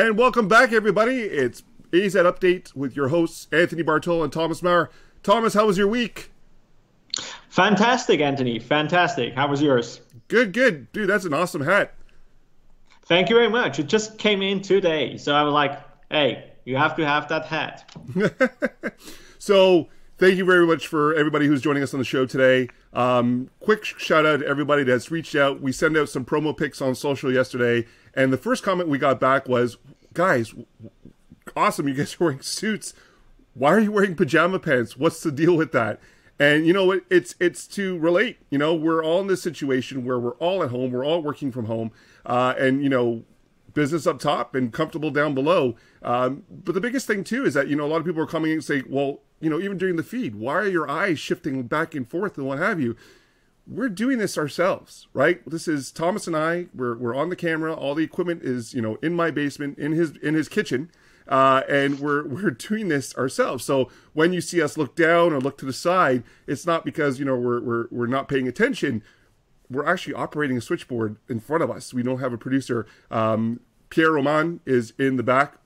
And welcome back, everybody. It's AZ Update with your hosts, Anthony Bartolo and Thomas Maurer. Thomas, how was your week? Fantastic, Anthony. Fantastic. How was yours? Good, good. Dude, that's an awesome hat. Thank you very much. It just came in today. So I was like, hey, you have to have that hat. so thank you very much for everybody who's joining us on the show today. Um, quick shout out to everybody that's reached out. We sent out some promo pics on social yesterday, and the first comment we got back was, guys, awesome, you guys are wearing suits. Why are you wearing pajama pants? What's the deal with that? And you know, it's it's to relate. You know, we're all in this situation where we're all at home, we're all working from home, uh, and you know, business up top and comfortable down below. Um, but the biggest thing too is that you know a lot of people are coming and say, well, you know, even during the feed, why are your eyes shifting back and forth and what have you? We're doing this ourselves, right? This is Thomas and I. We're we're on the camera. All the equipment is you know in my basement, in his in his kitchen uh, and we're we're doing this ourselves. So when you see us look down or look to the side, it's not because you know we're we're we're not paying attention. We're actually operating a switchboard in front of us. We don't have a producer. Um, Pierre Roman is in the back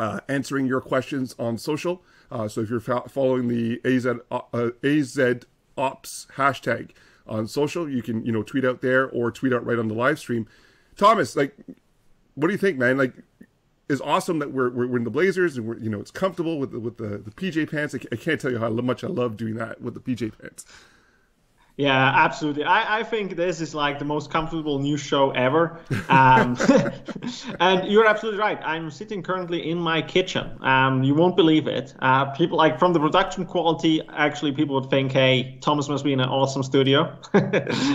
uh, answering your questions on social. Uh, so if you're following the AZ uh, AZ Ops hashtag on social, you can you know tweet out there or tweet out right on the live stream. Thomas, like, what do you think, man? Like, is awesome that we're, we're in the Blazers and we're you know it's comfortable with the, with the, the PJ pants. I can't tell you how much I love doing that with the PJ pants. Yeah, absolutely. I, I think this is like the most comfortable news show ever. Um, and you're absolutely right. I'm sitting currently in my kitchen. Um, you won't believe it. Uh, people like from the production quality, actually, people would think, hey, Thomas must be in an awesome studio.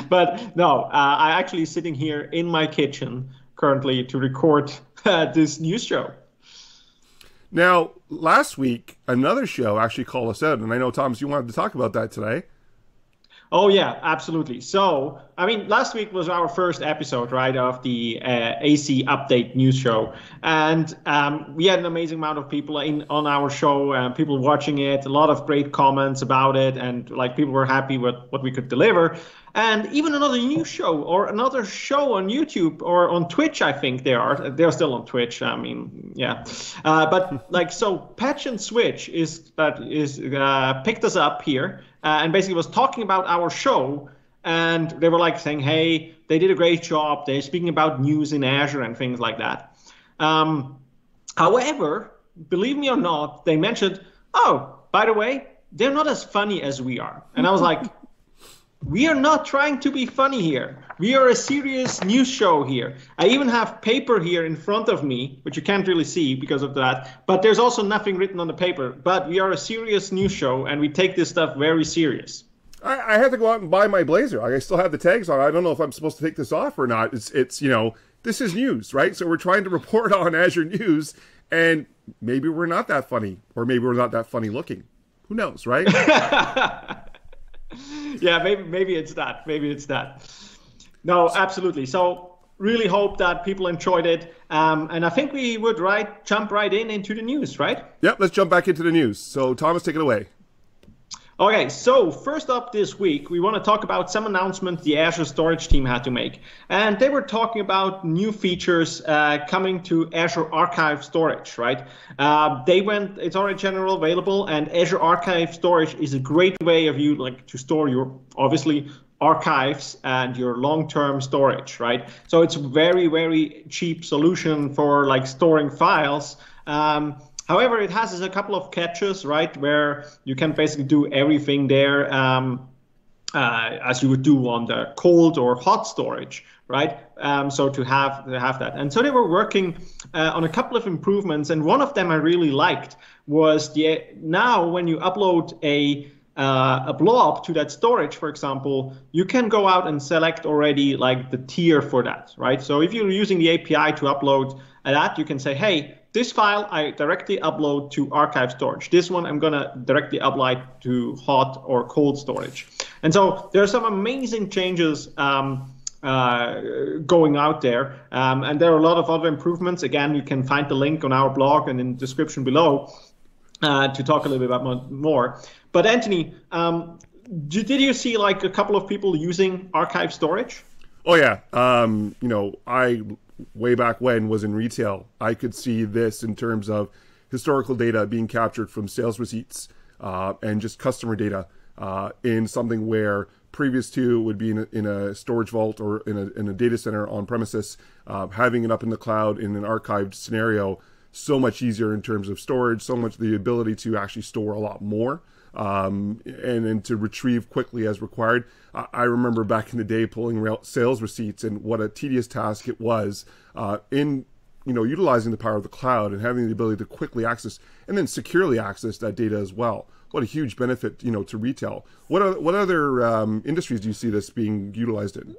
but no, uh, I'm actually sitting here in my kitchen currently to record at this news show. Now, last week, another show actually called us out, and I know Thomas, you wanted to talk about that today. Oh yeah, absolutely. So, I mean, last week was our first episode, right, of the uh, AZ Update news show, and um, we had an amazing amount of people in on our show, uh, people watching it, a lot of great comments about it, and like people were happy with what we could deliver and even another new show or another show on YouTube or on Twitch. I think they are. They're still on Twitch. I mean, yeah. Uh, but like, so Patch and Switch is that is uh, picked us up here uh, and basically was talking about our show. And they were like saying, "Hey, they did a great job. They're speaking about news in Azure and things like that." Um, however, believe me or not, they mentioned, "Oh, by the way, they're not as funny as we are." And I was like we are not trying to be funny here. We are a serious news show here. I even have paper here in front of me, which you can't really see because of that. But there's also nothing written on the paper. But we are a serious news show, and we take this stuff very serious. I, I had to go out and buy my blazer. I still have the tags on. I don't know if I'm supposed to take this off or not. It's, it's you know, this is news, right? So we're trying to report on Azure News, and maybe we're not that funny, or maybe we're not that funny looking. Who knows, right? yeah, maybe maybe it's that. Maybe it's that. No, absolutely. So really hope that people enjoyed it. Um, and I think we would right jump right in into the news, right? Yep, let's jump back into the news. So Thomas, take it away. Okay, so first up this week, we want to talk about some announcements the Azure Storage team had to make. And they were talking about new features uh, coming to Azure Archive Storage, right? Uh, they went, it's already general available, and Azure Archive Storage is a great way of you like to store your, obviously, archives and your long-term storage, right? So it's a very, very cheap solution for like storing files. Um, However, it has a couple of catches, right, where you can basically do everything there um, uh, as you would do on the cold or hot storage, right? Um, so to have to have that, and so they were working uh, on a couple of improvements, and one of them I really liked was the now when you upload a uh, a blob to that storage, for example, you can go out and select already like the tier for that, right? So if you're using the API to upload that, you can say, hey, this file I directly upload to archive storage. This one I'm gonna directly upload to hot or cold storage. And so there are some amazing changes um, uh, going out there. Um, and there are a lot of other improvements. Again, you can find the link on our blog and in the description below uh, to talk a little bit about more. But Anthony, um, did you see like a couple of people using archive storage? Oh yeah, um, you know, I way back when was in retail. I could see this in terms of historical data being captured from sales receipts uh, and just customer data uh, in something where previous to would be in a, in a storage vault or in a, in a data center on premises, uh, having it up in the cloud in an archived scenario, so much easier in terms of storage, so much the ability to actually store a lot more um, and, and to retrieve quickly as required. I, I remember back in the day pulling sales receipts and what a tedious task it was uh, in you know utilizing the power of the cloud and having the ability to quickly access and then securely access that data as well. What a huge benefit you know to retail. What are, what other um, industries do you see this being utilized in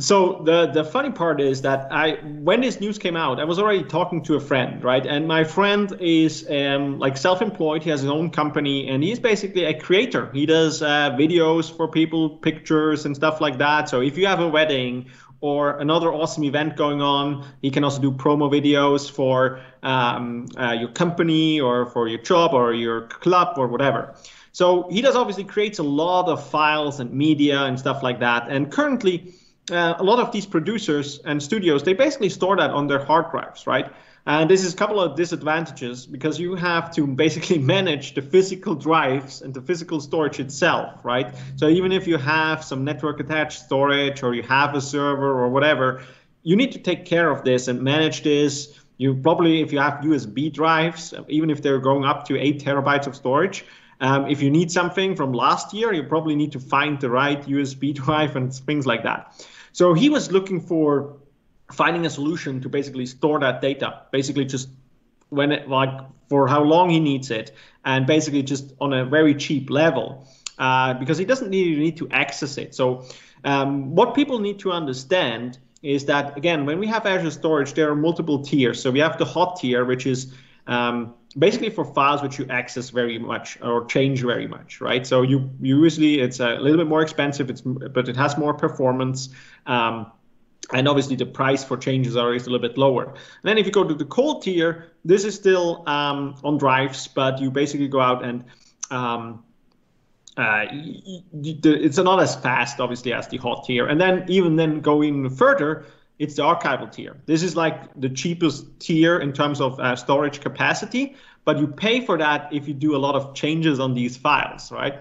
so the the funny part is that I when this news came out, I was already talking to a friend, right? And my friend is um, like self-employed. He has his own company, and he's basically a creator. He does uh, videos for people, pictures and stuff like that. So if you have a wedding or another awesome event going on, he can also do promo videos for um, uh, your company or for your job or your club or whatever. So he does obviously creates a lot of files and media and stuff like that. And currently uh, a lot of these producers and studios they basically store that on their hard drives right? And this is a couple of disadvantages because you have to basically manage the physical drives and the physical storage itself right? So even if you have some network attached storage or you have a server or whatever you need to take care of this and manage this. You probably if you have usb drives even if they're going up to 8 terabytes of storage um, if you need something from last year, you probably need to find the right USB drive and things like that. So he was looking for finding a solution to basically store that data, basically just when it like for how long he needs it, and basically just on a very cheap level, uh, because he doesn't need, need to access it. So um, what people need to understand is that again, when we have Azure Storage, there are multiple tiers. So we have the hot tier, which is um, basically for files which you access very much or change very much, right? So you, usually it's a little bit more expensive, it's but it has more performance. Um, and obviously the price for changes are is a little bit lower. And then if you go to the cold tier, this is still um, on drives, but you basically go out and um, uh, it's not as fast, obviously, as the hot tier. And then even then going further, it's the archival tier. This is like the cheapest tier in terms of uh, storage capacity, but you pay for that if you do a lot of changes on these files, right?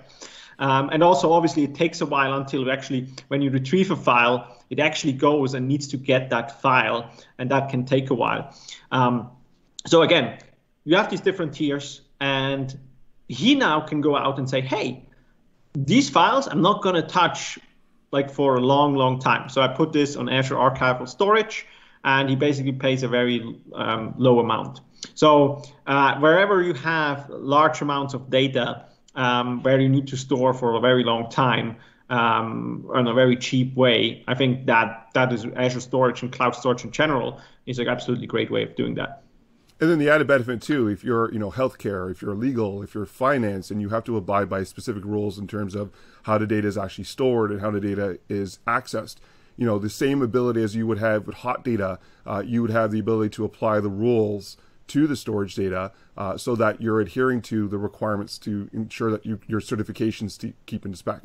Um, and also, obviously, it takes a while until actually, when you retrieve a file, it actually goes and needs to get that file, and that can take a while. Um, so again, you have these different tiers, and he now can go out and say, hey, these files I'm not going to touch like for a long, long time. So I put this on Azure Archival Storage, and he basically pays a very um, low amount. So uh, wherever you have large amounts of data um, where you need to store for a very long time um, in a very cheap way, I think that that is Azure Storage and cloud storage in general is an absolutely great way of doing that. And then the added benefit too, if you're, you know, healthcare, if you're legal, if you're finance, and you have to abide by specific rules in terms of how the data is actually stored and how the data is accessed. You know, the same ability as you would have with hot data, uh, you would have the ability to apply the rules to the storage data uh, so that you're adhering to the requirements to ensure that you, your certifications to keep in spec.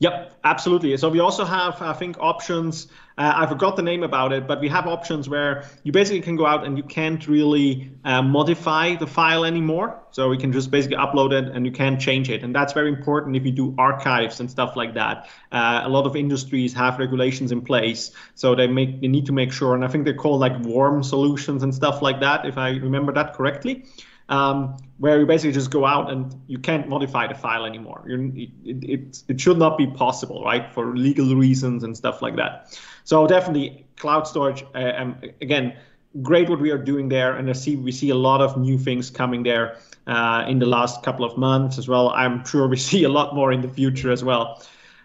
Yep, absolutely. So we also have, I think, options. Uh, I forgot the name about it, but we have options where you basically can go out and you can't really uh, modify the file anymore. So we can just basically upload it and you can't change it. And that's very important if you do archives and stuff like that. Uh, a lot of industries have regulations in place, so they make they need to make sure. And I think they're called like WORM solutions and stuff like that, if I remember that correctly um, where you basically just go out and you can't modify the file anymore. It, it, it, should not be possible, right, for legal reasons and stuff like that. So definitely cloud storage, uh, um, again, great what we are doing there. And I see we see a lot of new things coming there uh, in the last couple of months as well. I'm sure we see a lot more in the future as well.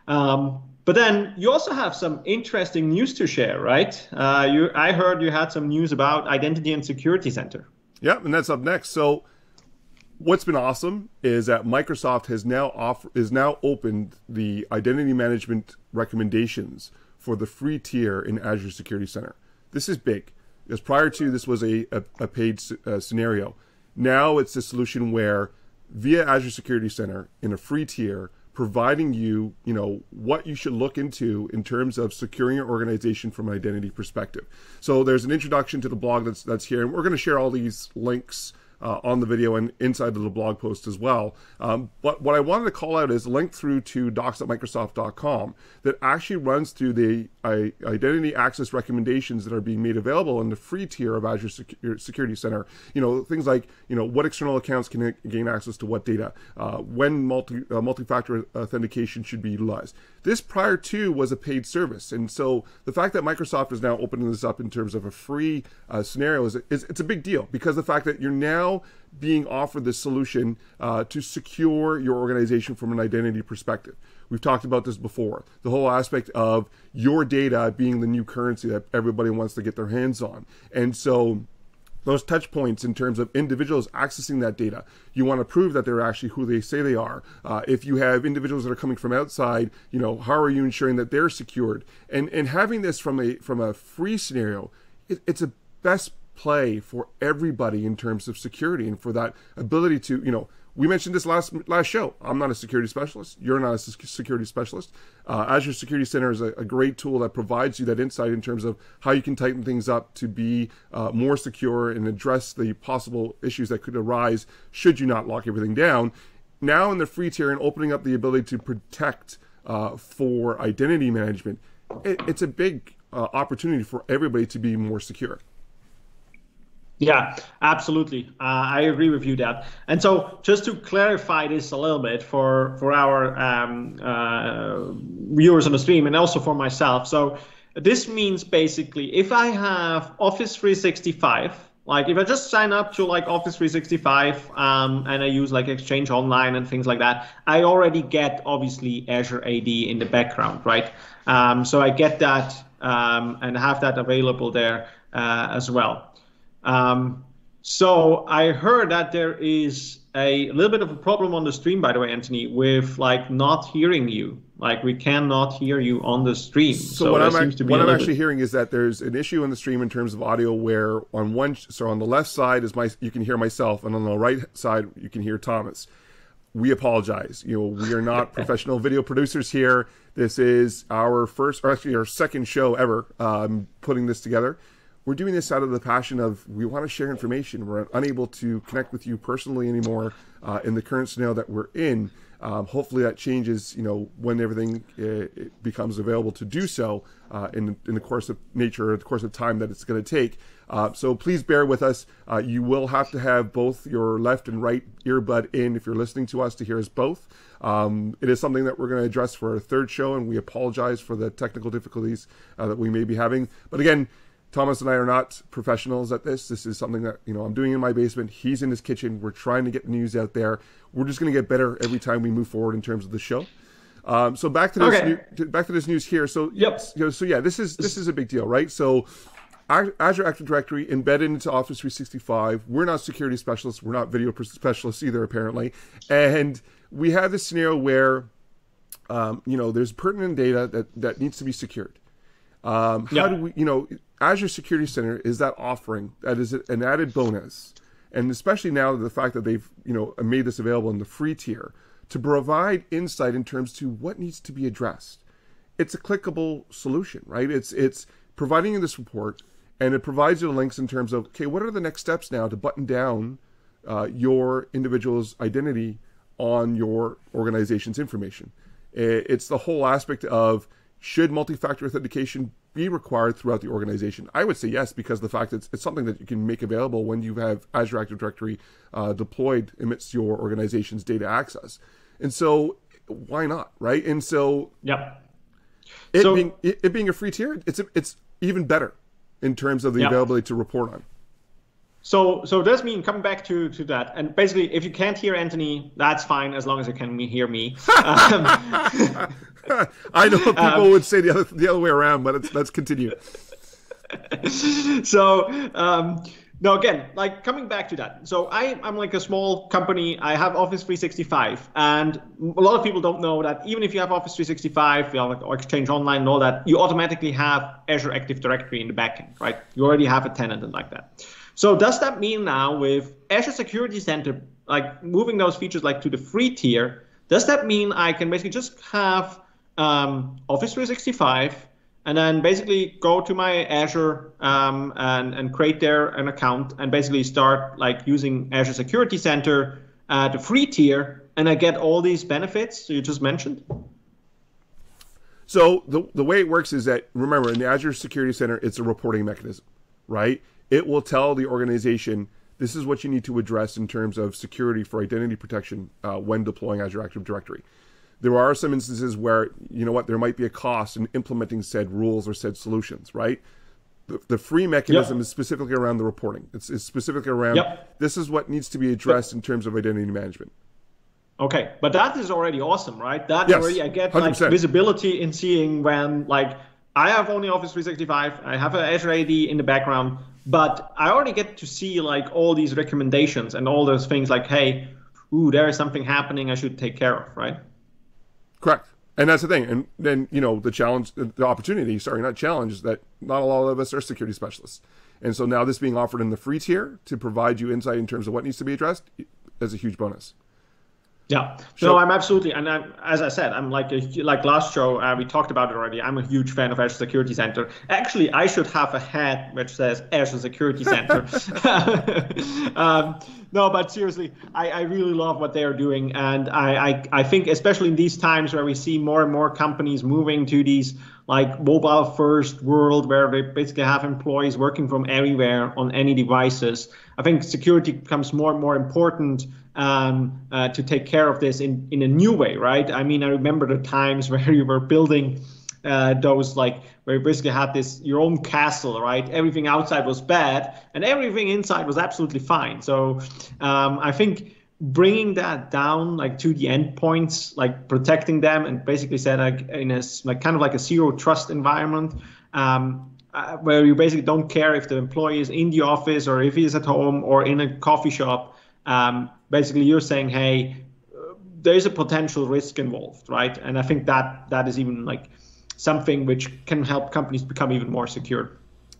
Um, but then you also have some interesting news to share, right? Uh, you, I heard you had some news about Identity and Security Center. Yep, and that's up next. So what's been awesome is that Microsoft has now offer is now opened the identity management recommendations for the free tier in Azure Security Center. This is big because prior to this was a, a, a paid uh, scenario. Now it's a solution where via Azure Security Center in a free tier, providing you, you know, what you should look into in terms of securing your organization from an identity perspective. So there's an introduction to the blog that's that's here, and we're going to share all these links uh, on the video and inside of the blog post as well. Um, but what I wanted to call out is link through to docs.microsoft.com that actually runs through the uh, identity access recommendations that are being made available in the free tier of Azure Security Center. You know, things like, you know, what external accounts can gain access to what data, uh, when multi, uh, multi-factor authentication should be utilized. This prior to was a paid service. And so the fact that Microsoft is now opening this up in terms of a free uh, scenario is, is, it's a big deal because the fact that you're now being offered this solution uh, to secure your organization from an identity perspective. We've talked about this before. The whole aspect of your data being the new currency that everybody wants to get their hands on. And so those touch points in terms of individuals accessing that data. You want to prove that they're actually who they say they are. Uh, if you have individuals that are coming from outside, you know, how are you ensuring that they're secured? And and having this from a from a free scenario, it, it's a best play for everybody in terms of security and for that ability to, you know, we mentioned this last last show. I'm not a security specialist. You're not a security specialist. Uh, Azure Security Center is a, a, great tool that provides you that insight in terms of how you can tighten things up to be uh, more secure and address the possible issues that could arise should you not lock everything down. Now in the free tier and opening up the ability to protect uh, for identity management, it, it's a big uh, opportunity for everybody to be more secure. Yeah, absolutely. Uh, I agree with you that. And so, just to clarify this a little bit for for our um, uh, viewers on the stream and also for myself. So, this means basically if I have Office 365, like if I just sign up to like Office 365 um, and I use like Exchange Online and things like that, I already get obviously Azure AD in the background, right? Um, so I get that um, and have that available there uh, as well. Um, so I heard that there is a little bit of a problem on the stream, by the way, Anthony, with like not hearing you. Like we cannot hear you on the stream. So, so what I'm, what I'm actually bit... hearing is that there's an issue in the stream in terms of audio where on one, so on the left side is my, you can hear myself, and on the right side you can hear Thomas. We apologize. You know, we are not professional video producers here. This is our first, or actually our second show ever um, putting this together we're doing this out of the passion of we want to share information. We're unable to connect with you personally anymore uh, in the current scenario that we're in. Um, hopefully that changes, you know, when everything uh, becomes available to do so uh, in, in the course of nature, or the course of time that it's going to take. Uh, so please bear with us. Uh, you will have to have both your left and right earbud in if you're listening to us to hear us both. Um, it is something that we're going to address for our third show, and we apologize for the technical difficulties uh, that we may be having. But again, Thomas and I are not professionals at this. This is something that you know I'm doing in my basement. He's in his kitchen. We're trying to get the news out there. We're just going to get better every time we move forward in terms of the show. Um, so back to this okay. new, back to this news here. So yep. You know, so yeah, this is this is a big deal, right? So Azure Active Directory embedded into Office 365. We're not security specialists. We're not video specialists either, apparently. And we have this scenario where, um, you know, there's pertinent data that that needs to be secured. Um, how do we, you know, Azure Security Center is that offering that is an added bonus, and especially now the fact that they've, you know, made this available in the free tier to provide insight in terms to what needs to be addressed. It's a clickable solution, right? It's it's providing you this report, and it provides you the links in terms of okay, what are the next steps now to button down uh, your individual's identity on your organization's information. It's the whole aspect of should multi-factor authentication be required throughout the organization? I would say yes, because the fact that it's, it's something that you can make available when you have Azure Active Directory uh, deployed amidst your organization's data access. And so, why not, right? And so, yeah, it so, being it, it, being a free tier, it's it's even better in terms of the availability to report on. So, so does mean coming back to to that, and basically, if you can't hear Anthony, that's fine as long as you can hear me. Um, I know people um, would say the other the other way around, but let's continue. so, um, no, again, like coming back to that. So I, I'm like a small company. I have Office 365, and a lot of people don't know that even if you have Office 365, you know, like Exchange Online and all that, you automatically have Azure Active Directory in the backend, right? You already have a tenant and like that. So does that mean now with Azure Security Center, like moving those features like to the free tier, Does that mean I can basically just have um, Office 365 and then basically go to my Azure um, and, and create there an account and basically start like using Azure Security Center, uh, the free tier, and I get all these benefits you just mentioned? So the the way it works is that remember in the Azure Security Center, it's a reporting mechanism, right? It will tell the organization this is what you need to address in terms of security for identity protection uh, when deploying Azure Active Directory. There are some instances where you know what there might be a cost in implementing said rules or said solutions, right? The, the free mechanism yep. is specifically around the reporting. It's, it's specifically around yep. this is what needs to be addressed in terms of identity management. Okay, but that is already awesome, right? That yes, already I get 100%. like visibility in seeing when like I have only Office 365, I have an Azure AD in the background, but I already get to see like all these recommendations and all those things like, hey, ooh, there is something happening I should take care of, right? Correct. And that's the thing. And then, you know, the challenge, the opportunity, sorry, not challenge, is that not a lot of us are security specialists. And so now this being offered in the free tier to provide you insight in terms of what needs to be addressed is a huge bonus. Yeah, so, no, I'm absolutely, and I'm, as I said, I'm like a, like last show uh, we talked about it already. I'm a huge fan of Azure Security Center. Actually, I should have a hat which says Azure Security Center. um, no, but seriously, I, I really love what they are doing, and I, I I think especially in these times where we see more and more companies moving to these like mobile first world where they basically have employees working from anywhere on any devices. I think security becomes more and more important um, uh, to take care of this in, in a new way, right? I mean, I remember the times where you were building uh, those like where you basically had this your own castle, right? Everything outside was bad and everything inside was absolutely fine. So um, I think bringing that down like to the endpoints, like protecting them, and basically said like in a like kind of like a zero trust environment. Um, uh, where you basically don't care if the employee is in the office or if he's at home or in a coffee shop. Um, basically, you're saying, hey, uh, there's a potential risk involved, right? And I think that that is even like something which can help companies become even more secure.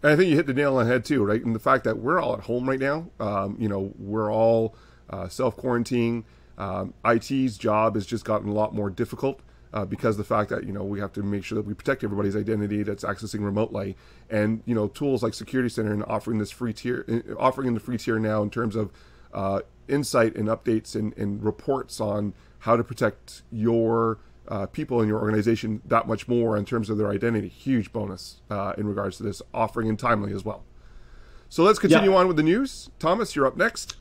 And I think you hit the nail on the head too, right? And the fact that we're all at home right now, um, you know, we're all uh, self quarantining. Um, IT's job has just gotten a lot more difficult uh, because the fact that you know we have to make sure that we protect everybody's identity that's accessing remotely, and you know tools like Security Center and offering this free tier, uh, offering the free tier now in terms of uh, insight and updates and, and, reports on how to protect your uh, people in your organization that much more in terms of their identity. Huge bonus uh, in regards to this offering and timely as well. So let's continue yeah. on with the news. Thomas, you're up next.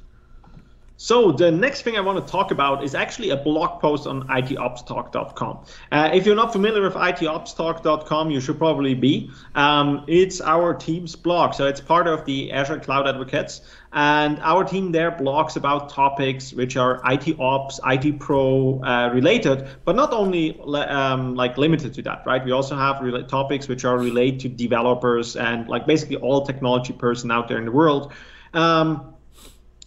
So the next thing I want to talk about is actually a blog post on itopstalk.com. Uh, if you're not familiar with itopstalk.com, you should probably be. Um, it's our team's blog, so it's part of the Azure Cloud Advocates, and our team there blogs about topics which are IT Ops, IT Pro uh, related, but not only um, like limited to that, right? We also have re- topics which are related to developers and like basically all technology person out there in the world. Um,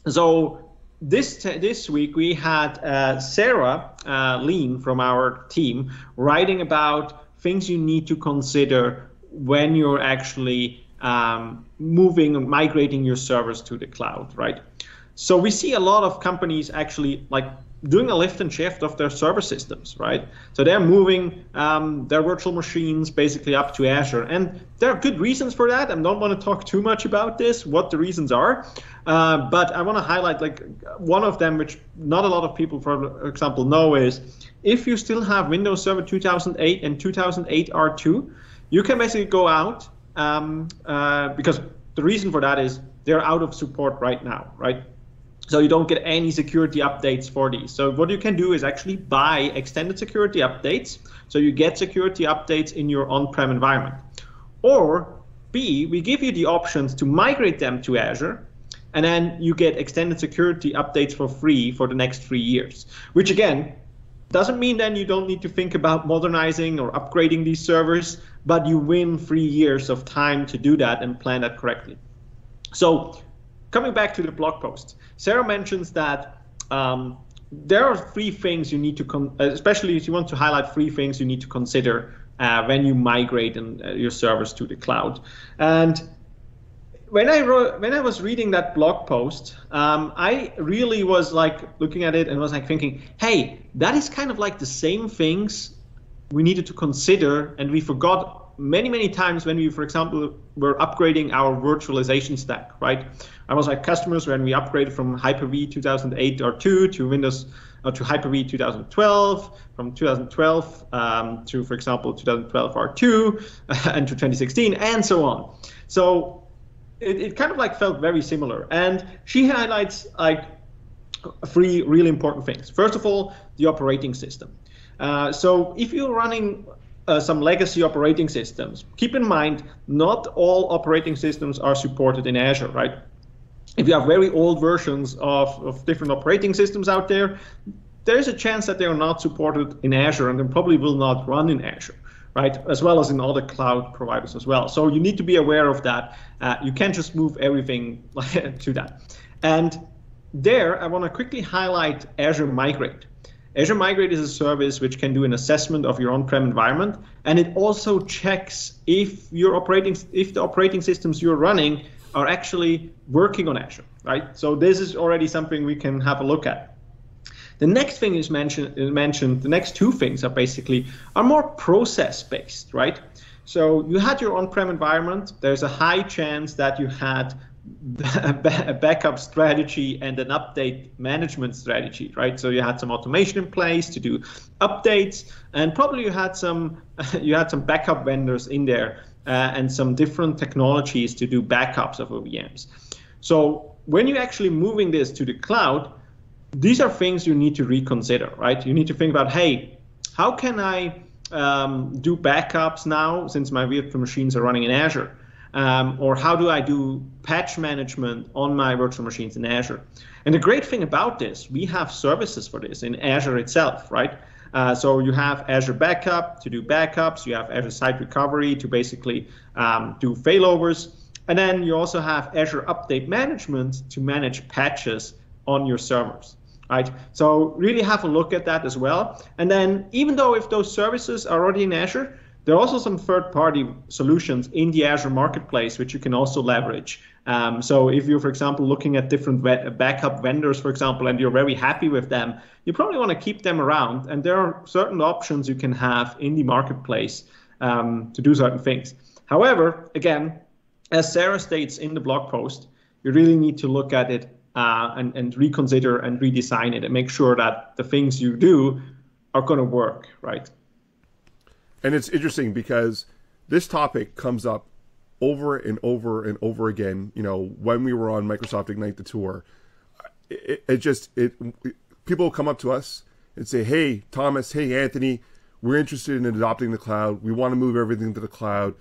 so this this week we had uh, Sarah uh, Lean from our team writing about things you need to consider when you're actually um, moving and migrating your servers to the cloud, right? So we see a lot of companies actually like doing a lift and shift of their server systems, right? So they're moving um, their virtual machines basically up to Azure, and there are good reasons for that. I don't want to talk too much about this, what the reasons are, uh, but I want to highlight like one of them, which not a lot of people, for example, know is if you still have Windows Server 2008 and 2008 R2, you can basically go out um, uh, because the reason for that is they're out of support right now, right? So you don't get any security updates for these. So what you can do is actually buy extended security updates. So you get security updates in your on-prem environment. Or B, we give you the options to migrate them to Azure and then you get extended security updates for free for the next three years. Which again, doesn't mean then you don't need to think about modernizing or upgrading these servers, but you win three years of time to do that and plan that correctly. So coming back to the blog post, Sarah mentions that um, there are three things you need to, con- especially if you want to highlight three things you need to consider uh, when you migrate and, uh, your servers to the cloud. And when I wrote, when I was reading that blog post, um, I really was like looking at it and was like thinking, hey, that is kind of like the same things we needed to consider and we forgot many many times when we for example were upgrading our virtualization stack right? I was like customers when we upgraded from hyper-v 2008 r2 to windows uh, to hyper-v 2012 from 2012 um, to for example 2012 r2 and to 2016 and so on. So it, it kind of like felt very similar. And she highlights like three really important things. First of all the operating system. Uh, so if you're running uh, some legacy operating systems, keep in mind not all operating systems are supported in Azure, right? If you have very old versions of, of different operating systems out there, there's a chance that they are not supported in Azure and they probably will not run in Azure right? As well as in other cloud providers as well. So you need to be aware of that. Uh, you can't just move everything to that. And there, I want to quickly highlight Azure Migrate. Azure Migrate is a service which can do an assessment of your on-prem environment, and it also checks if your operating if the operating systems you're running are actually working on Azure, right? So this is already something we can have a look at. The next thing is mentioned, mentioned the next two things are basically are more process based, right? So you had your on-prem environment. There's a high chance that you had a backup strategy and an update management strategy, right? So you had some automation in place to do updates, and probably you had some you had some backup vendors in there uh, and some different technologies to do backups of OVMs. So when you're actually moving this to the cloud, these are things you need to reconsider, right? You need to think about, hey, how can I um, do backups now since my virtual machines are running in Azure? Um, or how do I do patch management on my virtual machines in Azure? And the great thing about this, we have services for this in Azure itself, right? Uh, so you have Azure Backup to do backups, you have Azure Site Recovery to basically um, do failovers, and then you also have Azure Update Management to manage patches on your servers. Right, so really have a look at that as well. And then, even though if those services are already in Azure, there are also some third-party solutions in the Azure Marketplace which you can also leverage. Um, so if you're, for example, looking at different backup vendors, for example, and you're very happy with them, you probably want to keep them around. And there are certain options you can have in the marketplace um, to do certain things. However, again, as Sarah states in the blog post, you really need to look at it uh, and, and reconsider and redesign it and make sure that the things you do are going to work, right? And it's interesting because this topic comes up over and over and over again. You know, when we were on Microsoft Ignite the tour, it, it just it, people come up to us and say, "Hey, Thomas. Hey, Anthony. We're interested in adopting the cloud. We want to move everything to the cloud.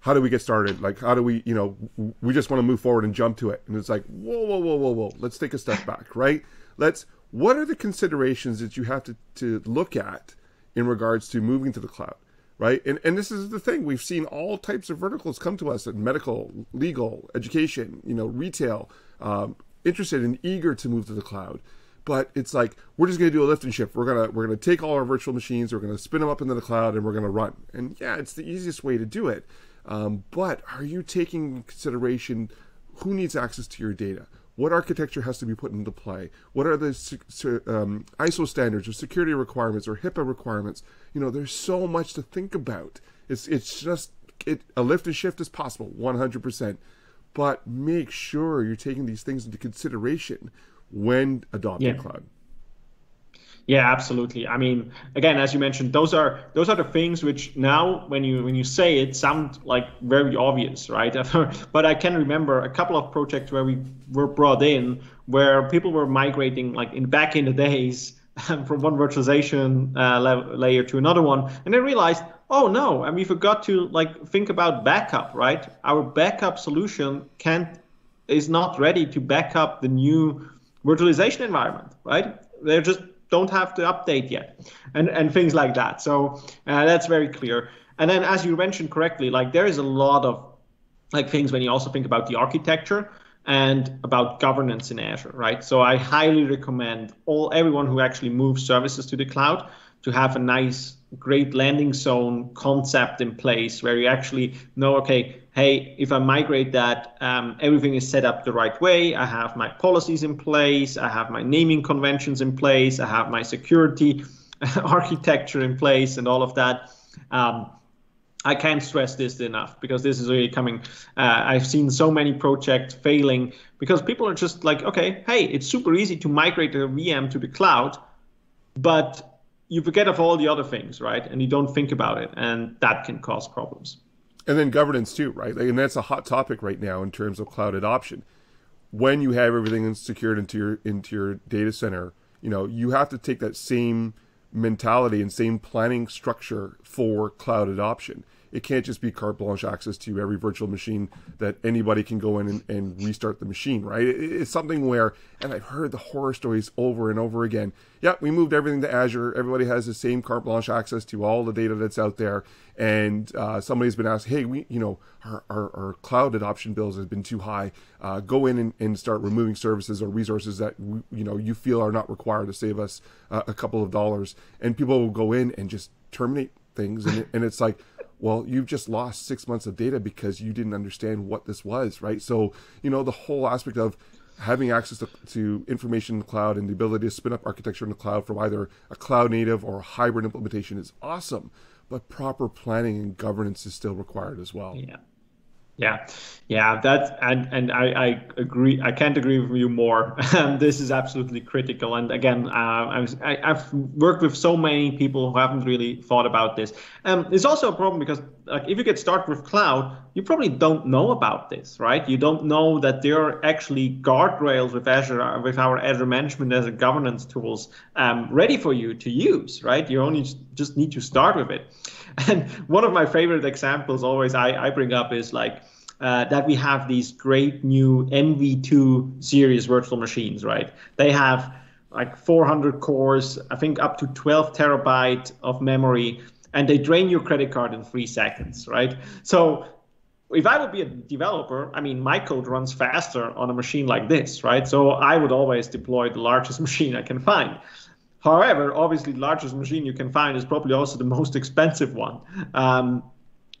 How do we get started? Like, how do we, you know, we just want to move forward and jump to it." And it's like, whoa, whoa, whoa, whoa, whoa. Let's take a step back, right? Let's. What are the considerations that you have to to look at in regards to moving to the cloud? Right? And and this is the thing we've seen all types of verticals come to us in medical, legal, education, you know, retail, um, interested and eager to move to the cloud. But it's like we're just going to do a lift and shift. We're gonna we're gonna take all our virtual machines, we're gonna spin them up into the cloud, and we're gonna run. And yeah, it's the easiest way to do it. Um, but are you taking consideration who needs access to your data? What architecture has to be put into play? What are the um, iso standards or security requirements or hipaa requirements? You know there's so much to think about. It's it's just it, a lift and shift is possible 100% but make sure you're taking these things into consideration when adopting yeah. cloud yeah, absolutely. I mean, again, as you mentioned, those are those are the things which now, when you when you say it, sound like very obvious, right? but I can remember a couple of projects where we were brought in where people were migrating, like in back in the days, from one virtualization uh, layer to another one, and they realized, oh no, and we forgot to like think about backup, right? Our backup solution can't is not ready to back up the new virtualization environment, right? They're just don't have to update yet, and and things like that. So uh, that's very clear. And then, as you mentioned correctly, like there is a lot of like things when you also think about the architecture and about governance in Azure, right? So I highly recommend all everyone who actually moves services to the cloud to have a nice, great landing zone concept in place where you actually know, okay, hey, if I migrate that, um, everything is set up the right way. I have my policies in place. I have my naming conventions in place. I have my security architecture in place and all of that. Um, I can't stress this enough because this is really coming. Uh, I've seen so many projects failing because people are just like, okay, hey, it's super easy to migrate a VM to the cloud, but you forget of all the other things, right? And you don't think about it, and that can cause problems. And then governance too, right? Like, And that's a hot topic right now in terms of cloud adoption. When you have everything secured into your into your data center, you know you have to take that same mentality and same planning structure for cloud adoption. It can't just be carte blanche access to every virtual machine that anybody can go in and, and restart the machine, right? It, it's something where, and I've heard the horror stories over and over again. Yeah, we moved everything to Azure. Everybody has the same carte blanche access to all the data that's out there. And uh, somebody's been asked, hey, we, you know, our, our, our cloud adoption bills have been too high. Uh, go in and, and, start removing services or resources that you know you feel are not required to save us uh, a couple of dollars. And people will go in and just terminate things, and, it, and it's like well, you've just lost six months of data because you didn't understand what this was, right? So, you know, the whole aspect of having access to, to, information in the cloud and the ability to spin up architecture in the cloud from either a cloud native or hybrid implementation is awesome, but proper planning and governance is still required as well. Yeah. Yeah, yeah, that's and and I, I agree. I can't agree with you more. this is absolutely critical. And again, uh, I have worked with so many people who haven't really thought about this. Um, it's also a problem because like if you get started with cloud, you probably don't know about this, right? You don't know that there are actually guardrails with Azure, with our Azure Management as a governance tools, um, ready for you to use, right? You only just need to start with it. And one of my favorite examples always I, I bring up is like uh, that we have these great new MV2 series virtual machines, right? They have like 400 cores, I think up to 12 terabyte of memory, and they drain your credit card in three seconds, right? So if I would be a developer, I mean, my code runs faster on a machine like this, right? So I would always deploy the largest machine I can find. However, obviously, the largest machine you can find is probably also the most expensive one. Um,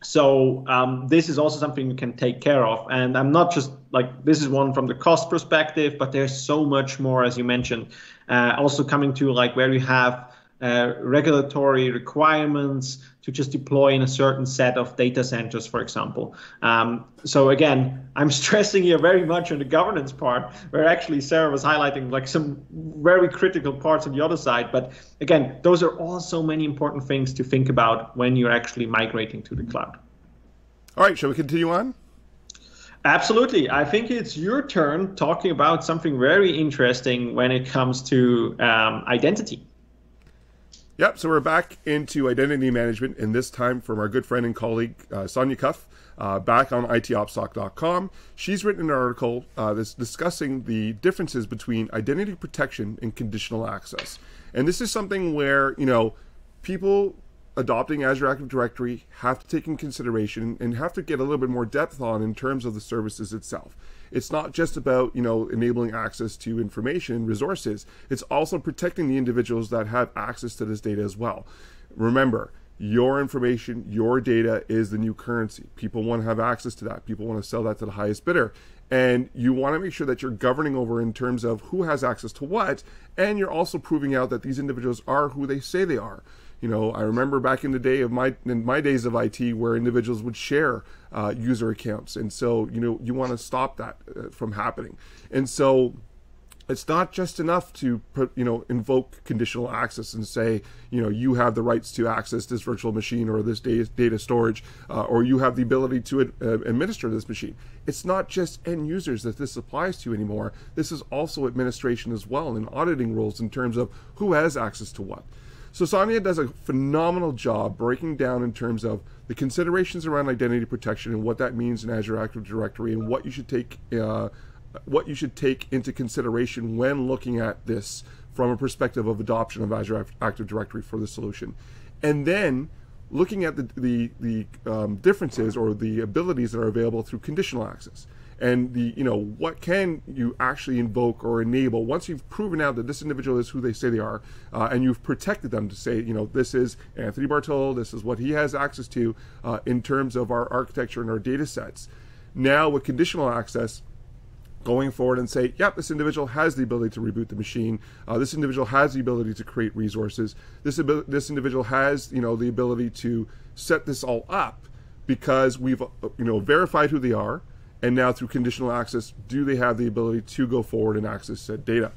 so um, this is also something you can take care of. And I'm not just like this is one from the cost perspective, but there's so much more, as you mentioned. Uh, also coming to like where you have uh, regulatory requirements to just deploy in a certain set of data centers, for example. Um, so again, I'm stressing here very much on the governance part, where actually Sarah was highlighting like some very critical parts on the other side. But again, those are all so many important things to think about when you're actually migrating to the cloud. All right, shall we continue on? Absolutely. I think it's your turn talking about something very interesting when it comes to um, identity. Yep, so we're back into identity management, and this time from our good friend and colleague, uh, Sonia Cuff, uh, back on itopstalk.com. She's written an article uh, that's discussing the differences between identity protection and conditional access. And this is something where, you know, people adopting Azure Active Directory have to take in consideration and have to get a little bit more depth on in terms of the services itself it's not just about you know enabling access to information resources. It's also protecting the individuals that have access to this data as well. Remember your information your data is the new currency. People want to have access to that. People want to sell that to the highest bidder. And you want to make sure that you're governing over in terms of who has access to what and you're also proving out that these individuals are who they say they are you know, I remember back in the day of my in my days of IT where individuals would share uh, user accounts, and so you know you want to stop that uh, from happening. And so it's not just enough to put, you know invoke conditional access and say you know you have the rights to access this virtual machine or this data, storage uh, or you have the ability to uh, administer this machine. It's not just end users that this applies to anymore. This is also administration as well and auditing rules in terms of who has access to what so Sonia does a phenomenal job breaking down in terms of the considerations around identity protection and what that means in Azure Active Directory and what you should take uh, what you should take into consideration when looking at this from a perspective of adoption of Azure Active Directory for the solution, and then looking at the the, the um, differences or the abilities that are available through conditional access. And the you know what can you actually invoke or enable once you've proven out that this individual is who they say they are uh, and you've protected them to say you know this is anthony bartolo this is what he has access to uh, in terms of our architecture and our data sets now with conditional access going forward and say, yep, this individual has the ability to reboot the machine. Uh, this individual has the ability to create resources. This this individual has you know the ability to set this all up because we've uh, you know verified who they are, and now through conditional access, do they have the ability to go forward and access said data?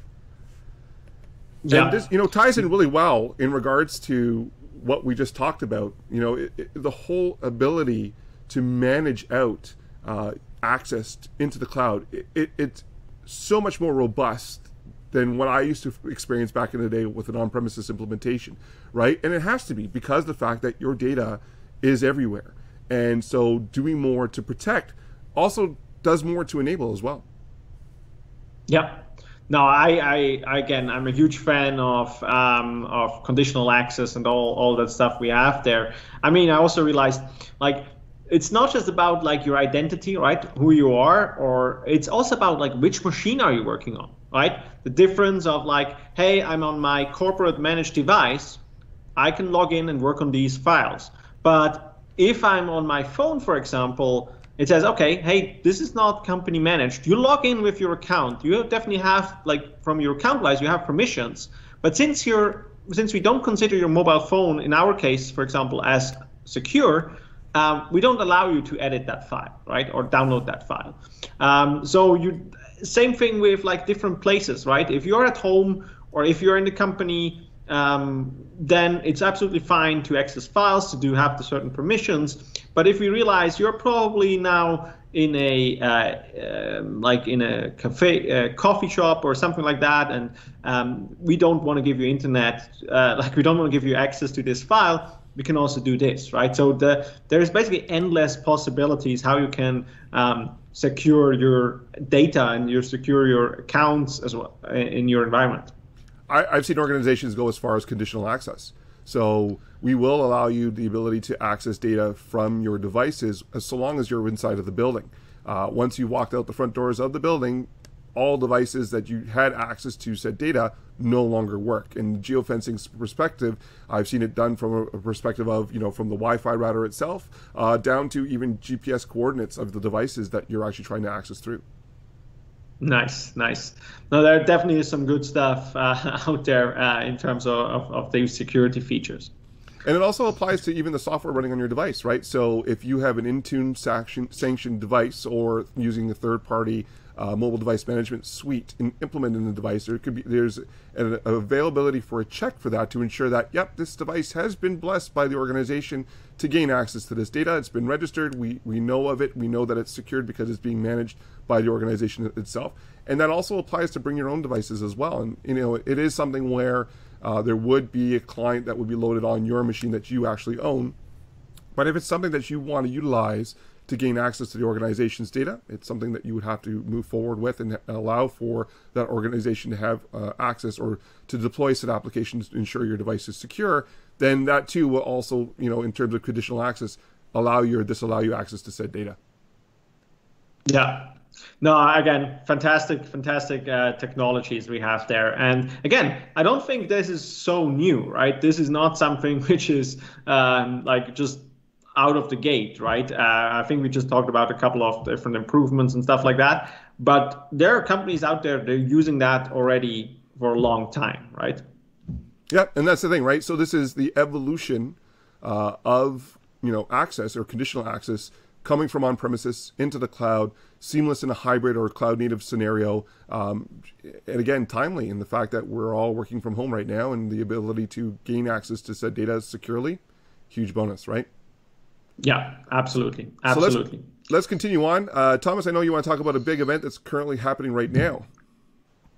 Yeah. And this you know ties in really well in regards to what we just talked about. You know, it, it, the whole ability to manage out uh, access into the cloud. It, it, it's so much more robust than what I used to experience back in the day with an on-premises implementation, right? And it has to be because the fact that your data is everywhere. And so doing more to protect also does more to enable as well. Yeah. No, I, I again, I'm a huge fan of um, of conditional access and all all that stuff we have there. I mean, I also realized like it's not just about like your identity, right? Who you are, or it's also about like which machine are you working on, right? The difference of like, hey, I'm on my corporate managed device, I can log in and work on these files. But if I'm on my phone, for example, it says, okay, hey, this is not company managed. You log in with your account. You definitely have like from your account wise, you have permissions. But since you're since we don't consider your mobile phone in our case, for example, as secure, um, we don't allow you to edit that file, right, or download that file. Um, so you, same thing with like different places, right? If you're at home or if you're in the company, um, then it's absolutely fine to access files to do have the certain permissions. But if we realize you're probably now in a uh, um, like in a cafe, uh, coffee shop or something like that, and um, we don't want to give you internet, uh, like we don't want to give you access to this file we can also do this, right? So the, there's basically endless possibilities how you can um, secure your data and you secure your accounts as well in your environment. I, I've seen organizations go as far as conditional access. So we will allow you the ability to access data from your devices as so long as you're inside of the building. Uh, once you walked out the front doors of the building, all devices that you had access to said data no longer work. In geofencing's perspective, I've seen it done from a perspective of, you know, from the Wi-Fi router itself uh, down to even GPS coordinates of the devices that you're actually trying to access through. Nice, nice. No, there definitely is some good stuff uh, out there uh, in terms of, of, of these security features. And it also applies to even the software running on your device, right? So if you have an Intune sanctioned device or using a third party uh, mobile device management suite and implemented in the device, there could be there's an availability for a check for that to ensure that yep, this device has been blessed by the organization to gain access to this data. It's been registered. We we know of it. We know that it's secured because it's being managed by the organization itself. And that also applies to bring your own devices as well. And you know, it is something where uh, there would be a client that would be loaded on your machine that you actually own. But if it's something that you want to utilize to gain access to the organization's data. It's something that you would have to move forward with and allow for that organization to have uh, access or to deploy said applications to ensure your device is secure. Then that too will also, you know, in terms of conditional access, allow you or disallow you access to said data. Yeah. No, again, fantastic, fantastic uh, technologies we have there. And again, I don't think this is so new, right? This is not something which is um, like just out of the gate, right? Uh, I think we just talked about a couple of different improvements and stuff like that. But there are companies out there they're using that already for a long time, right? Yeah, and that's the thing, right? So this is the evolution uh, of you know access or conditional access coming from on-premises into the cloud, seamless in a hybrid or cloud-native scenario, um, and again timely in the fact that we're all working from home right now, and the ability to gain access to said data securely, huge bonus, right? Yeah, absolutely, absolutely. So let's, let's, continue on. Uh, Thomas, I know you want to talk about a big event that's currently happening right now.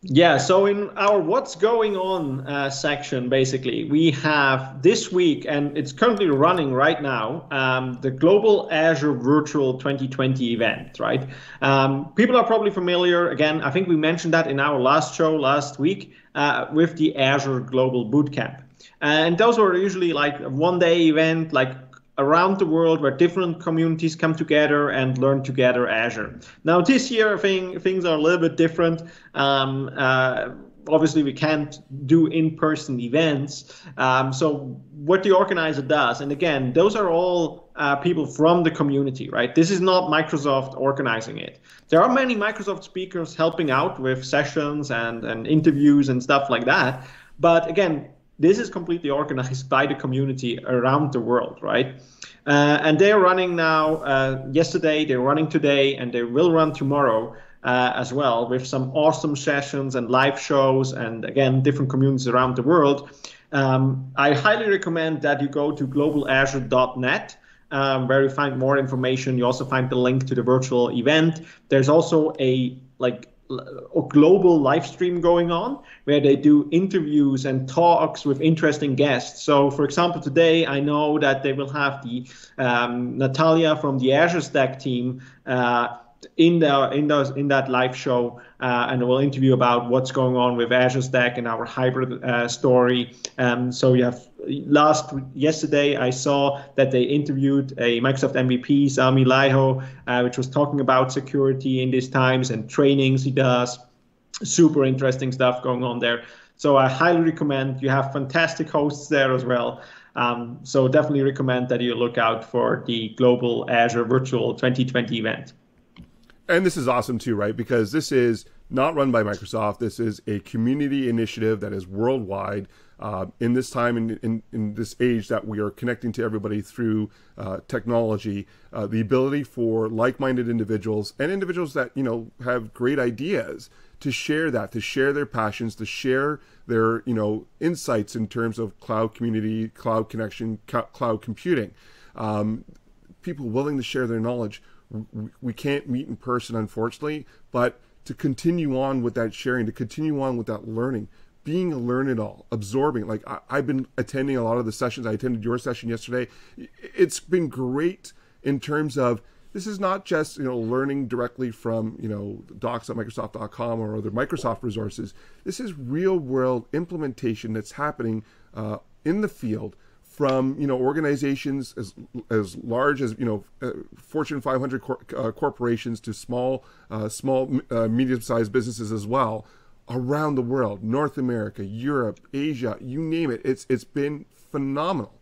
Yeah, so in our What's Going On uh, section, basically, we have this week, and it's currently running right now, um, the Global Azure Virtual 2020 event, right? Um, people are probably familiar, again, I think we mentioned that in our last show last week uh, with the Azure Global Bootcamp. And those were usually like a one day event, like around the world where different communities come together and learn together Azure. Now this year thing, things are a little bit different. Um, uh, obviously we can't do in-person events. Um, so what the organizer does, and again, those are all uh, people from the community, right? This is not Microsoft organizing it. There are many Microsoft speakers helping out with sessions and, and interviews and stuff like that. But again, this is completely organized by the community around the world, right? Uh, and they're running now, uh, yesterday, they're running today, and they will run tomorrow uh, as well with some awesome sessions and live shows and again different communities around the world. Um, I highly recommend that you go to globalazure.net. Um, where you find more information. You also find the link to the virtual event. There's also a like a global live stream going on where they do interviews and talks with interesting guests. So, for example, today I know that they will have the um, Natalia from the Azure Stack team. Uh, in the in those in that live show, uh, and we'll interview about what's going on with Azure Stack and our hybrid uh, story. Um, so you have last yesterday I saw that they interviewed a Microsoft MVP, Sami Laiho, uh, which was talking about security in these times and trainings he does. Super interesting stuff going on there. So I highly recommend. You have fantastic hosts there as well. Um, so definitely recommend that you look out for the Global Azure Virtual 2020 event and this is awesome too, right? Because this is not run by Microsoft. This is a community initiative that is worldwide. Uh, in this time, in, in, in, this age that we are connecting to everybody through uh, technology, uh, the ability for like-minded individuals and individuals that you know have great ideas to share that, to share their passions, to share their you know insights in terms of cloud community, cloud connection, cloud computing. Um, people willing to share their knowledge we can't meet in person, unfortunately, but to continue on with that sharing, to continue on with that learning, being a learn it all, absorbing. Like I, have been attending a lot of the sessions. I attended your session yesterday. It's been great in terms of this is not just you know learning directly from you know docs.microsoft.com or other Microsoft resources. This is real world implementation that's happening uh, in the field from you know organizations as as large as you know uh, Fortune 500 cor- uh, corporations to small uh, small uh, medium sized businesses as well around the world North America Europe Asia you name it it's it's been phenomenal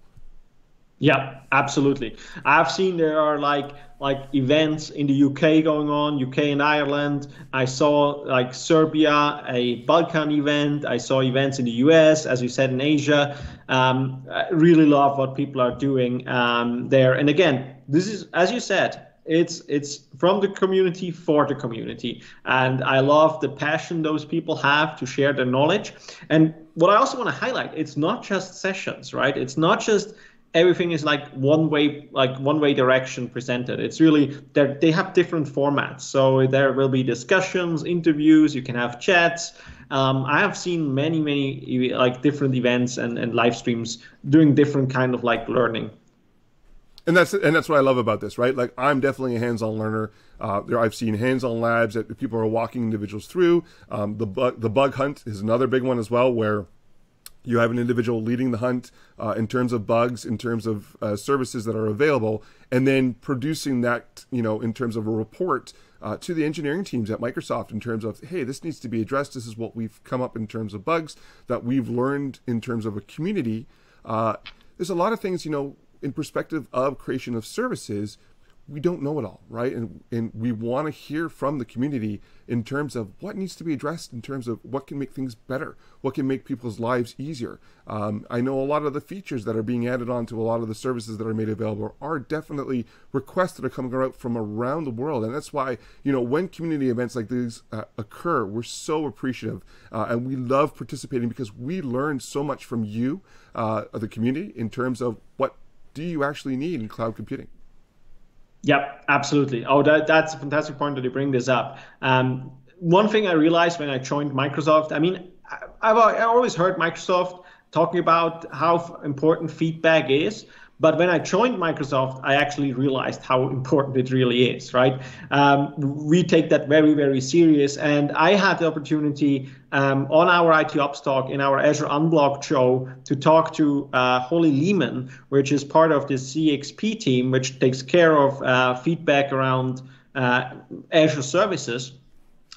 yeah, absolutely. I've seen there are like like events in the UK going on, UK and Ireland. I saw like Serbia, a Balkan event. I saw events in the US, as you said, in Asia. Um, I really love what people are doing um, there. And again, this is as you said, it's it's from the community for the community and i love the passion those people have to share their knowledge and what i also want to highlight it's not just sessions right it's not just everything is like one way like one way direction presented it's really they have different formats so there will be discussions interviews you can have chats um, i have seen many many like different events and, and live streams doing different kind of like learning and that's and that's what I love about this, right? Like I'm definitely a hands-on learner. Uh, there, I've seen hands-on labs that people are walking individuals through. Um, the bug, the bug hunt is another big one as well, where you have an individual leading the hunt uh, in terms of bugs, in terms of uh, services that are available, and then producing that, you know, in terms of a report uh, to the engineering teams at Microsoft in terms of, hey, this needs to be addressed. This is what we've come up in terms of bugs that we've learned in terms of a community. Uh, there's a lot of things, you know, in perspective of creation of services, we don't know it all, right? And and we want to hear from the community in terms of what needs to be addressed, in terms of what can make things better, what can make people's lives easier. Um, I know a lot of the features that are being added on to a lot of the services that are made available are definitely requests that are coming out from around the world, and that's why you know when community events like these uh, occur, we're so appreciative uh, and we love participating because we learn so much from you, uh, the community, in terms of what do you actually need in cloud computing. Yep, absolutely. Oh, that, that's a fantastic point that you bring this up. Um, one thing I realized when I joined Microsoft, I mean, I've, I've always heard Microsoft talking about how important feedback is, But when I joined Microsoft, I actually realized how important it really is, right? Um, we take that very, very serious. And I had the opportunity um, on our IT Ops talk in our Azure Unblogged show to talk to uh, Holly Lehman, which is part of the CXP team, which takes care of uh, feedback around uh, Azure services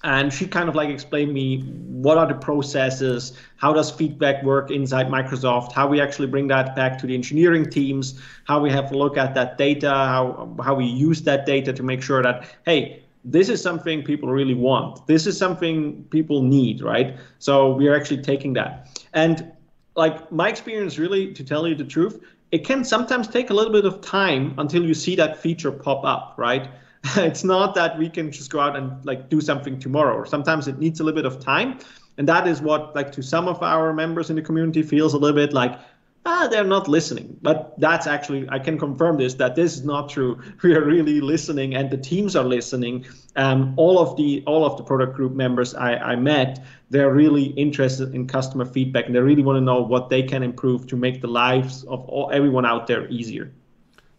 and she kind of like explained me what are the processes how does feedback work inside microsoft how we actually bring that back to the engineering teams how we have to look at that data how how we use that data to make sure that hey this is something people really want. This is something people need right? So we are actually taking that. And like my experience really to tell you the truth it can sometimes take a little bit of time until you see that feature pop up right it's not that we can just go out and like do something tomorrow. Sometimes it needs a little bit of time, and that is what like to some of our members in the community feels a little bit like ah they're not listening. But that's actually I can confirm this that this is not true. We are really listening, and the teams are listening. Um, all of the all of the product group members I, I met they're really interested in customer feedback and they really want to know what they can improve to make the lives of all, everyone out there easier.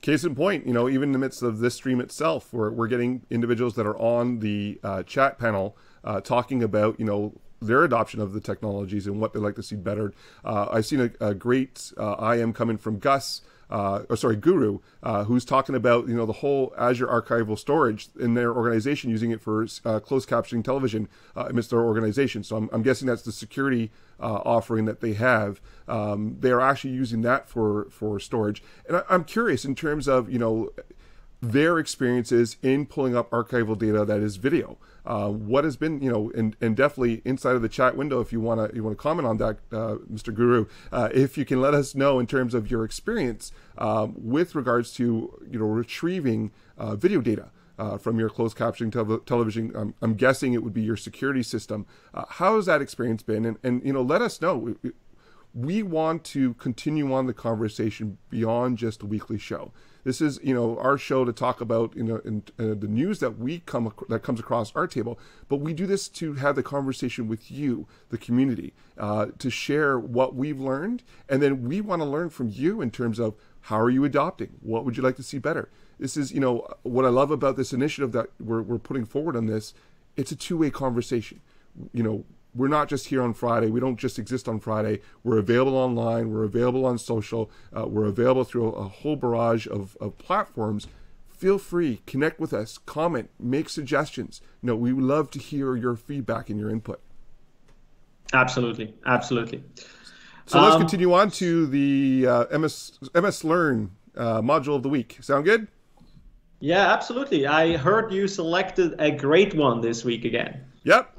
Case in point, you know, even in the midst of this stream itself, we're, we're getting individuals that are on the uh, chat panel uh, talking about, you know, their adoption of the technologies and what they'd like to see better. Uh, I've seen a, a great uh, IM coming from Gus uh, or sorry, Guru, uh, who's talking about you know the whole Azure archival storage in their organization, using it for uh, closed captioning television uh, amidst their organization. So I'm, I'm guessing that's the security uh, offering that they have. Um, they are actually using that for for storage, and I, I'm curious in terms of you know their experiences in pulling up archival data that is video. Uh, what has been, you know, and, and definitely inside of the chat window, if you want to you want to comment on that, uh, Mr. Guru, uh, if you can let us know in terms of your experience um, with regards to you know retrieving uh, video data. Uh, from your closed captioning te- television, um, I'm guessing it would be your security system. Uh, how has that experience been? And, and you know, let us know. We, we want to continue on the conversation beyond just a weekly show. This is, you know, our show to talk about, you know, in, uh, the news that we come that comes across our table. But we do this to have the conversation with you, the community, uh, to share what we've learned, and then we want to learn from you in terms of how are you adopting? What would you like to see better? This is, you know, what I love about this initiative that we're, we're putting forward on this. It's a two-way conversation. You know, we're not just here on Friday. We don't just exist on Friday. We're available online. We're available on social. Uh, we're available through a, whole barrage of, of platforms. Feel free, connect with us, comment, make suggestions. You know, we love to hear your feedback and your input. Absolutely, absolutely. So let's um, continue on to the uh, MS MS Learn uh, module of the week. Sound good? Yeah, absolutely. I heard you selected a great one this week again. Yep.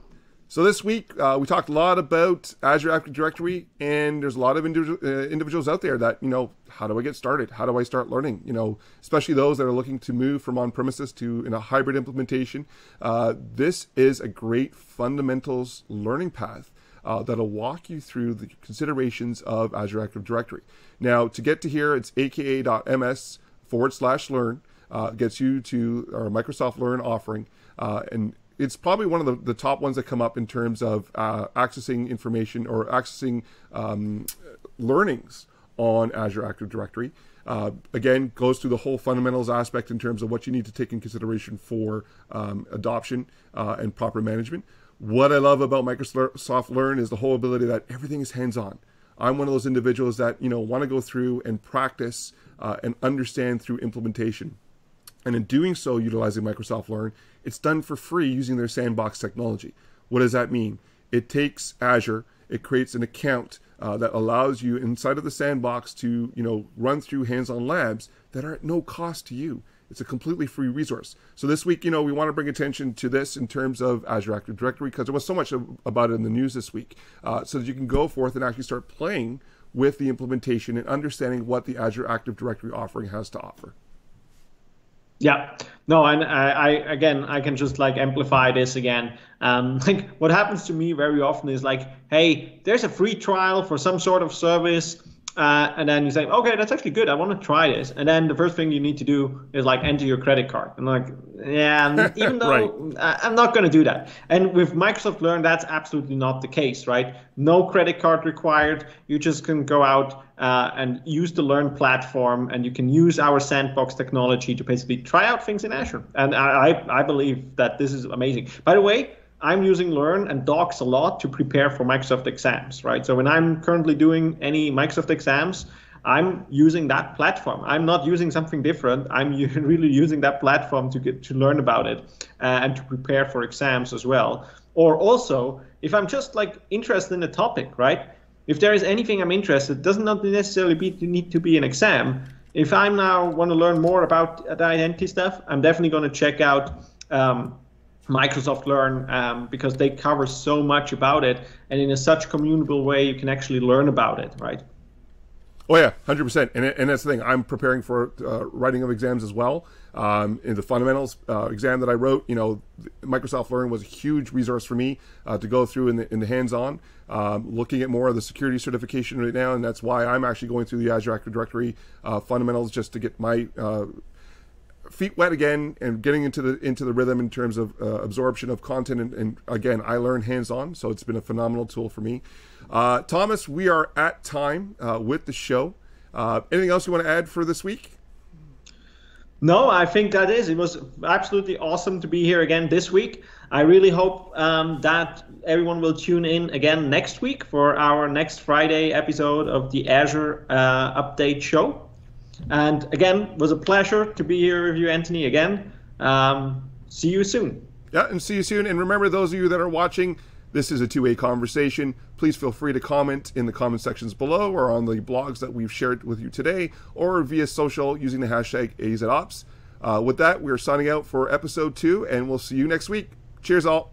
So this week uh, we talked a lot about Azure Active Directory, and there's a lot of uh, individuals out there that you know how do I get started? How do I start learning? You know, especially those that are looking to move from on-premises to in a hybrid implementation. Uh, this is a great fundamentals learning path. Uh, that'll walk you through the considerations of Azure Active Directory. Now, to get to here, it's aka.ms forward slash learn. Uh, gets you to our Microsoft Learn offering. Uh, and it's probably one of the, the top ones that come up in terms of uh, accessing information or accessing um, learnings on Azure Active Directory. Uh, again, goes through the whole fundamentals aspect in terms of what you need to take in consideration for um, adoption uh, and proper management. What I love about Microsoft Learn is the whole ability that everything is hands-on. I'm one of those individuals that you know want to go through and practice uh, and understand through implementation. And in doing so, utilizing Microsoft Learn, it's done for free using their sandbox technology. What does that mean? It takes Azure, it creates an account uh, that allows you inside of the sandbox to, you know, run through hands-on labs that are at no cost to you. It's a completely free resource. So this week, you know, we want to bring attention to this in terms of Azure Active Directory because there was so much about it in the news this week, uh, so that you can go forth and actually start playing with the implementation and understanding what the Azure Active Directory offering has to offer. Yeah, no, and I, I, again, I can just like amplify this again. Um, like what happens to me very often is like, hey, there's a free trial for some sort of service. uh, and then you say, okay, that's actually good. I want to try this. And then the first thing you need to do is like enter your credit card. And like, yeah, even though right. I'm not going to do that. And with Microsoft Learn, that's absolutely not the case, right? No credit card required. You just can go out uh, and use the Learn platform, and you can use our sandbox technology to basically try out things in Azure. And I, I believe that this is amazing. By the way, I'm using Learn and Docs a lot to prepare for Microsoft exams, right? So when I'm currently doing any Microsoft exams, I'm using that platform. I'm not using something different. I'm really using that platform to get to learn about it uh, and to prepare for exams as well. Or also, if I'm just like interested in a topic, right? If there is anything I'm interested, it doesn't necessarily be, need to be an exam. If I'm now want to learn more about the identity stuff, I'm definitely going to check out um, Microsoft Learn um, because they cover so much about it, and in a such communicable way, you can actually learn about it, right? Oh yeah, hundred percent. And and that's the thing. I'm preparing for uh, writing of exams as well. Um, in the fundamentals uh, exam that I wrote, you know, Microsoft Learn was a huge resource for me uh, to go through in the in the hands-on. Um, looking at more of the security certification right now, and that's why I'm actually going through the Azure Active Directory uh, fundamentals just to get my uh, feet wet again and getting into the into the rhythm in terms of uh, absorption of content. And, and, again i learn hands-on so it's been a phenomenal tool for me. Uh, thomas we are at time uh, with the show. Uh, anything else you want to add for this week? No i think that is it was absolutely awesome to be here again this week. I really hope um, that everyone will tune in again next week for our next friday episode of the azure uh, update show and again, was a pleasure to be here with you, Anthony. Again, um, see you soon. Yeah, and see you soon. And remember, those of you that are watching, this is a two-way conversation. Please feel free to comment in the comment sections below, or on the blogs that we've shared with you today, or via social using the hashtag AZOps. Uh, with that, we are signing out for episode two, and we'll see you next week. Cheers, all.